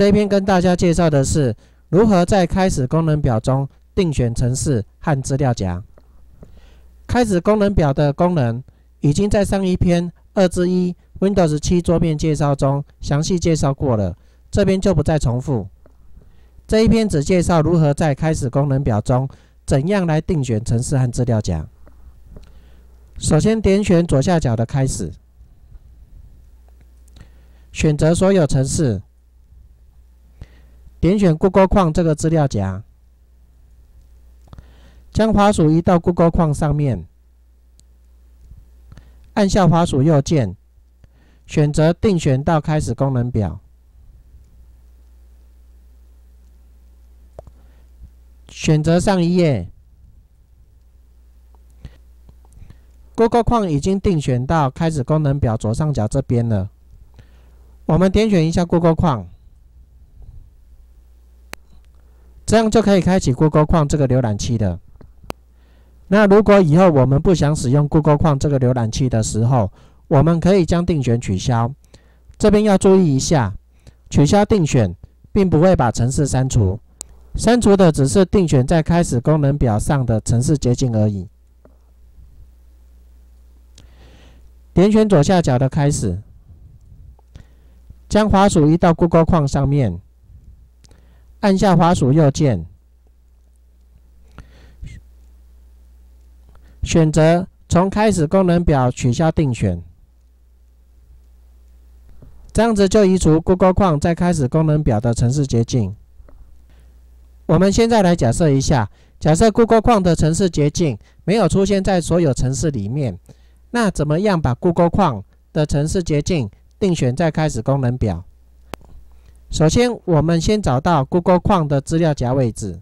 这一篇跟大家介绍的是如何在开始功能表中定选程式和资料夹。开始功能表的功能已经在上一篇二之一 Windows 七桌面介绍中详细介绍过了，这边就不再重复。这一篇只介绍如何在开始功能表中怎样来定选程式和资料夹。首先点选左下角的开始，选择所有程式。点选 Google 框这个资料夹，将滑鼠移到 Google 框上面，按下滑鼠右键，选择定选到开始功能表，选择上一页。Google 框已经定选到开始功能表左上角这边了，我们点选一下 Google 框。这样就可以开启 Google 框这个浏览器的。那如果以后我们不想使用 Google 框这个浏览器的时候，我们可以将定选取消。这边要注意一下，取消定选并不会把程式删除，删除的只是定选在开始功能表上的程式捷径而已。点选左下角的开始，将滑鼠移到 Google 框上面。按下滑鼠右键，选择从开始功能表取消定选，这样子就移除 Google 框在开始功能表的程式捷径。我们现在来假设一下，假设 Google 框的程式捷径没有出现在所有程式里面，那怎么样把 Google 框的程式捷径定选在开始功能表？首先，我们先找到 Google 框的资料夹位置。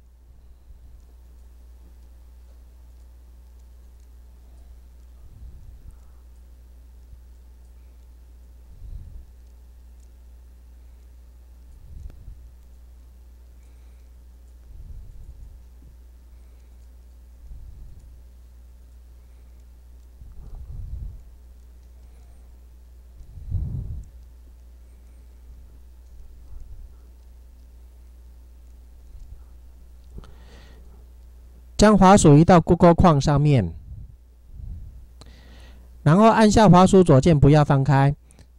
将滑鼠移到 Google 框上面，然后按下滑鼠左键，不要放开。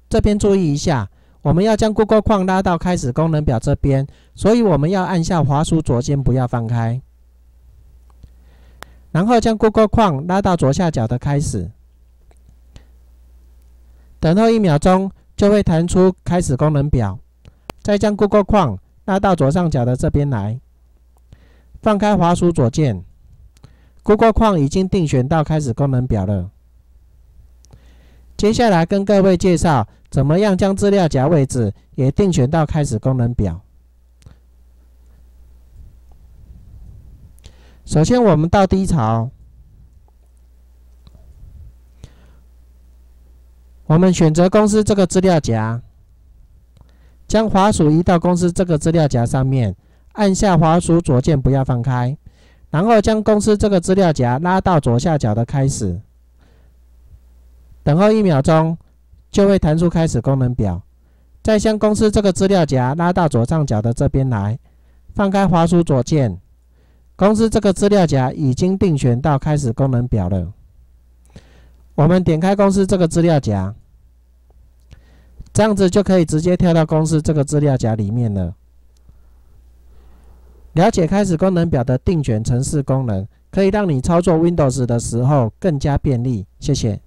这边注意一下，我们要将 Google 框拉到开始功能表这边，所以我们要按下滑鼠左键，不要放开。然后将 Google 框拉到左下角的开始，等候一秒钟就会弹出开始功能表。再将 Google 框拉到左上角的这边来，放开滑鼠左键。Google 框已经定选到开始功能表了。接下来跟各位介绍，怎么样将资料夹位置也定选到开始功能表。首先，我们到低槽，我们选择公司这个资料夹，将滑鼠移到公司这个资料夹上面，按下滑鼠左键，不要放开。然后将公司这个资料夹拉到左下角的开始，等候一秒钟就会弹出开始功能表。再将公司这个资料夹拉到左上角的这边来，放开滑鼠左键，公司这个资料夹已经定选到开始功能表了。我们点开公司这个资料夹，这样子就可以直接跳到公司这个资料夹里面了。了解开始功能表的定选程式功能，可以让你操作 Windows 的时候更加便利。谢谢。